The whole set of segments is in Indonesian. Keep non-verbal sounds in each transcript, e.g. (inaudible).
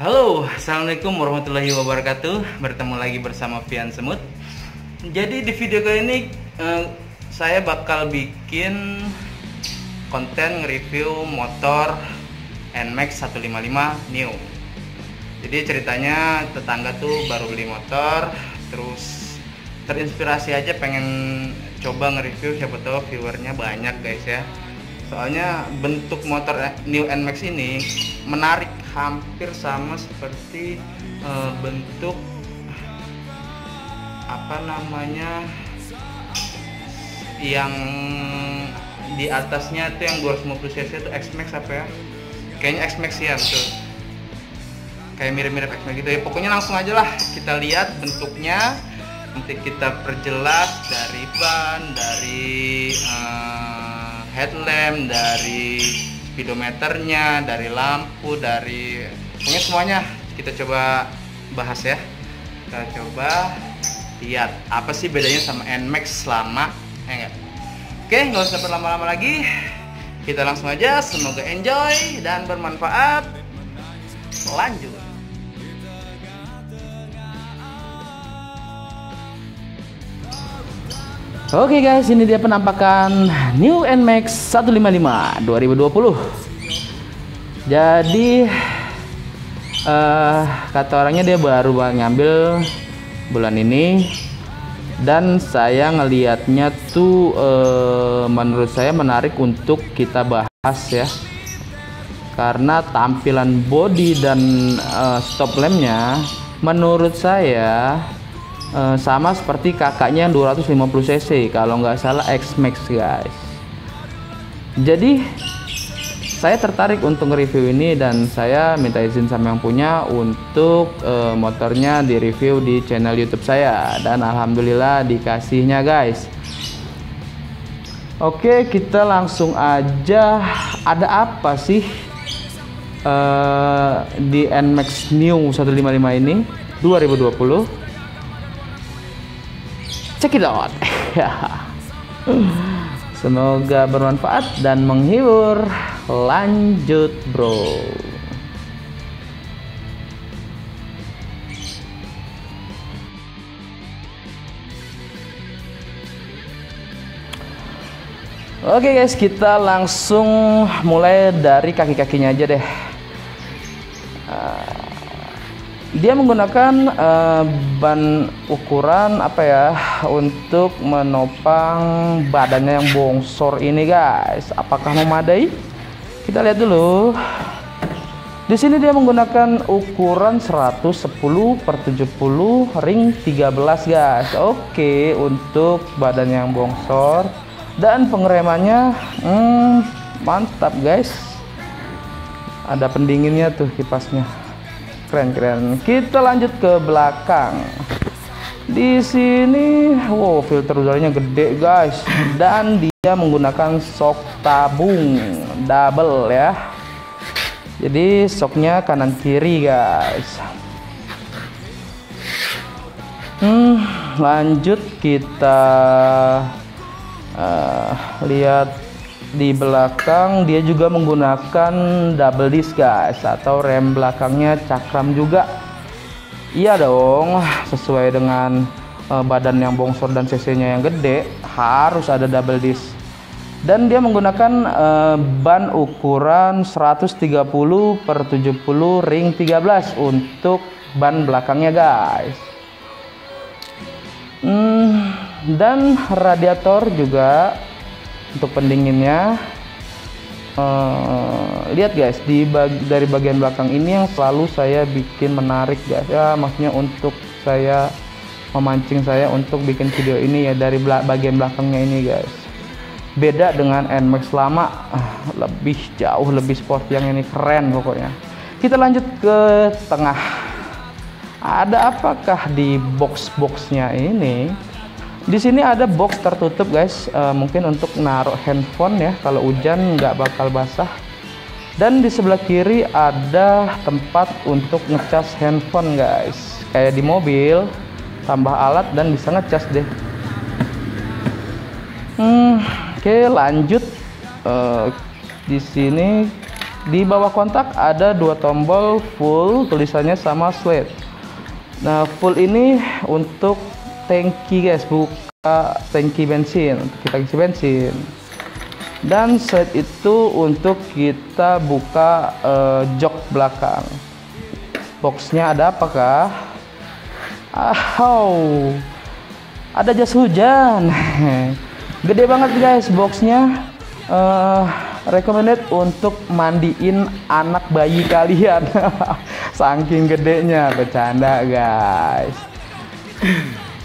Halo, Assalamualaikum warahmatullahi wabarakatuh. Bertemu lagi bersama Fian Semut. Jadi di video kali ini eh, Saya bakal bikin Konten nge-review motor NMAX 155 New. Jadi ceritanya tetangga tuh baru beli motor Terus terinspirasi aja pengen coba nge-review. Siapa tahu viewernya banyak guys ya soalnya bentuk motor New NMAX ini menarik hampir sama seperti uh, bentuk apa namanya yang di atasnya itu yang 250 cc itu X-Max apa ya? Kayaknya X-Max ya betul. Kayak mirip-mirip X-Max gitu. Ya pokoknya langsung aja lah kita lihat bentuknya. Nanti kita perjelas dari ban dari headlamp, dari speedometernya, dari lampu, dari pokoknya semuanya kita coba bahas ya. Kita coba lihat apa sih bedanya sama NMAX selama ya enggak. Oke, nggak usah berlama-lama lagi. Kita langsung aja, semoga enjoy dan bermanfaat. Lanjut. Oke okay guys, ini dia penampakan New NMAX 155 2020. Jadi uh, kata orangnya dia baru ngambil bulan ini dan saya ngelihatnya tuh uh, menurut saya menarik untuk kita bahas ya. Karena tampilan body dan uh, stop lampnya menurut saya uh, sama seperti kakaknya yang 250 cc kalau nggak salah X Max guys. Jadi saya tertarik untuk review ini dan saya minta izin sama yang punya untuk uh, motornya di review di channel YouTube saya. Dan alhamdulillah dikasihnya guys. Oke kita langsung aja. Ada apa sih uh, di NMAX New 155 ini? 2020 out. (laughs) Semoga bermanfaat dan menghibur. Lanjut bro. Oke guys, kita langsung mulai dari kaki-kakinya aja deh dia menggunakan uh, ban ukuran apa ya untuk menopang badannya yang bongsor ini guys. Apakah memadai? Kita lihat dulu. Di sini dia menggunakan ukuran 110 per 70 ring 13 guys. Oke untuk badan yang bongsor. Dan pengeremannya hmm, mantap guys. Ada pendinginnya tuh kipasnya keren keren kita lanjut ke belakang. Di sini wow filter udaranya gede guys. Dan dia menggunakan sok tabung double ya. Jadi soknya kanan kiri guys. Hmm lanjut kita uh, lihat di belakang dia juga menggunakan double disc guys. Atau rem belakangnya cakram juga. Iya dong sesuai dengan uh, badan yang bongsor dan cc nya yang gede harus ada double disc. Dan dia menggunakan uh, ban ukuran 130 per 70 ring 13 untuk ban belakangnya guys. Hmm, dan radiator juga untuk pendinginnya uh, lihat guys di bag, dari bagian belakang ini yang selalu saya bikin menarik guys. Ya maksudnya untuk saya memancing saya untuk bikin video ini ya dari bagian belakangnya ini guys. Beda dengan NMAX lama uh, lebih jauh lebih sport yang ini keren pokoknya. Kita lanjut ke tengah. Ada apakah di box-boxnya ini di sini ada box tertutup guys, uh, mungkin untuk naruh handphone ya. Kalau hujan nggak bakal basah. Dan di sebelah kiri ada tempat untuk ngecas handphone guys, kayak di mobil. Tambah alat dan bisa ngecas deh. Hmm, oke okay, lanjut. Uh, di sini di bawah kontak ada dua tombol full tulisannya sama slate nah full ini untuk tangki guys. Buka tangki bensin kita isi bensin. Dan set itu untuk kita buka uh, jok belakang. Boxnya ada apakah? Oh ada jas hujan. (laughs) Gede banget guys boxnya. Uh, recommended untuk mandiin anak bayi kalian. (laughs) Saking gedenya bercanda guys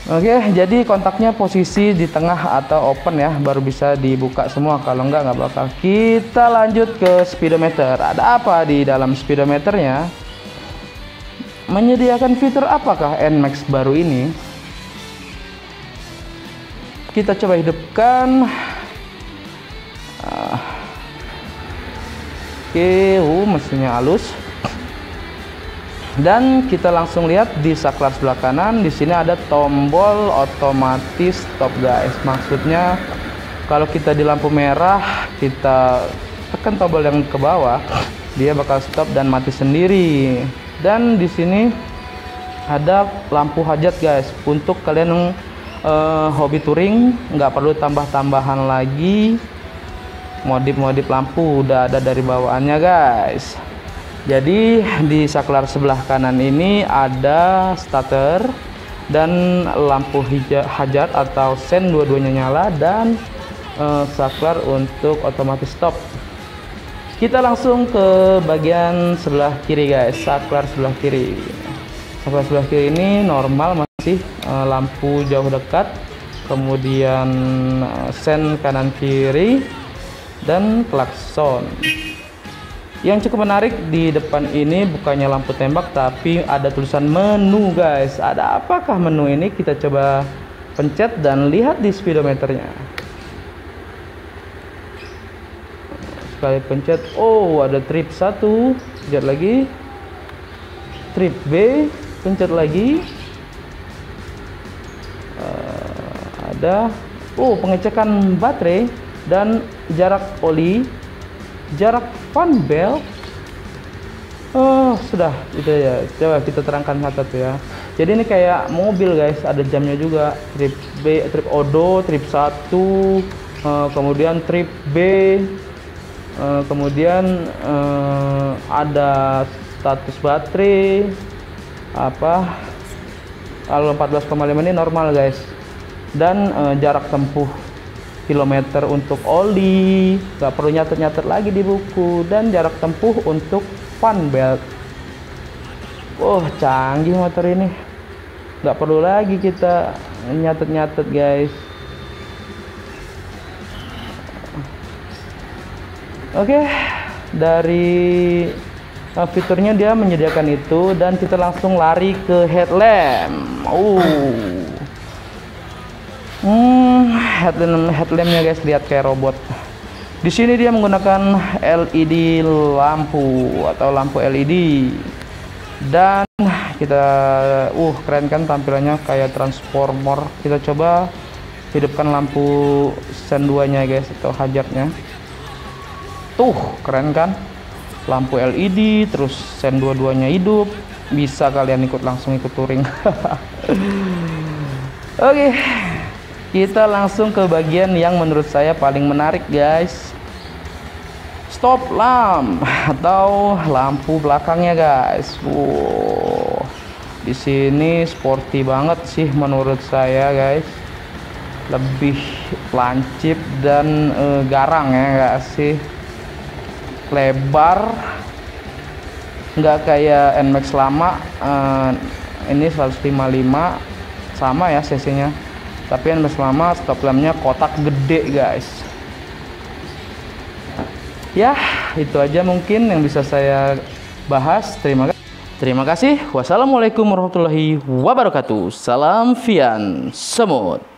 Oke, jadi kontaknya posisi di tengah atau open ya, baru bisa dibuka semua. Kalau enggak, nggak bakal. Kita lanjut ke speedometer. Ada apa di dalam speedometernya? Menyediakan fitur apakah NMAX baru ini? Kita coba hidupkan. Ah. Oke, uh, mesinnya halus dan kita langsung lihat di saklar sebelah kanan di sini ada tombol otomatis stop guys. Maksudnya kalau kita di lampu merah kita tekan tombol yang ke bawah dia bakal stop dan mati sendiri. Dan di sini ada lampu hajat guys. Untuk kalian yang uh, hobi touring nggak perlu tambah-tambahan lagi modif-modif lampu udah ada dari bawaannya guys jadi di saklar sebelah kanan ini ada starter dan lampu hajat atau sen dua-duanya nyala dan uh, saklar untuk otomatis stop. Kita langsung ke bagian sebelah kiri guys, saklar sebelah kiri. Saklar sebelah kiri ini normal masih uh, lampu jauh dekat, kemudian uh, sen kanan kiri dan klakson. Yang cukup menarik di depan ini bukannya lampu tembak tapi ada tulisan menu guys. Ada apakah menu ini? Kita coba pencet dan lihat di speedometernya. Sekali pencet, oh ada trip 1, pencet lagi. Trip B, pencet lagi. Uh, ada oh pengecekan baterai dan jarak oli jarak fan belt oh sudah itu ya coba kita terangkan satu ya. Jadi ini kayak mobil guys ada jamnya juga. Trip B trip odo trip 1 uh, eh, kemudian trip B uh, kemudian uh, ada status baterai apa kalau 14,5 ini normal guys. Dan uh, jarak tempuh kilometer untuk oli. Nggak perlu nyatet-nyatet lagi di buku. Dan jarak tempuh untuk fan belt. Oh canggih motor ini. Nggak perlu lagi kita nyatet-nyatet guys. Oke dari uh, fiturnya dia menyediakan itu dan kita langsung lari ke headlamp. Uh Hmm, headlamp headlampnya guys lihat kayak robot. Di sini dia menggunakan LED lampu atau lampu LED. Dan kita uh keren kan tampilannya kayak transformer. Kita coba hidupkan lampu sen 2-nya guys atau hajatnya. Tuh, keren kan? Lampu LED terus sen 2-2-nya hidup. Bisa kalian ikut langsung ikut touring. (laughs) Oke. Okay kita langsung ke bagian yang menurut saya paling menarik guys. Stop lamp atau lampu belakangnya guys. Wow. Di sini sporty banget sih menurut saya guys. Lebih lancip dan uh, garang ya enggak sih? Lebar. Nggak kayak NMAX lama uh, ini 155 sama ya cc nya tapi yang lama stop lampnya kotak gede guys. Ya itu aja mungkin yang bisa saya bahas. Terima kasih terima kasih. Wassalamualaikum warahmatullahi wabarakatuh. Salam Fian Semut